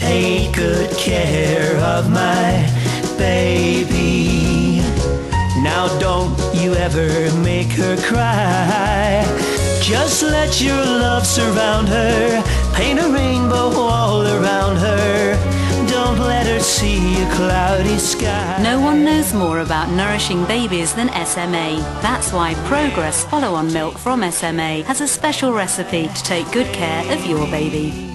Take good care of my baby. Now don't you ever make her cry. Just let your love surround her. Paint a rainbow all around her. Don't let her see a cloudy sky. No one knows more about nourishing babies than SMA. That's why Progress follow on milk from SMA has a special recipe to take good care of your baby.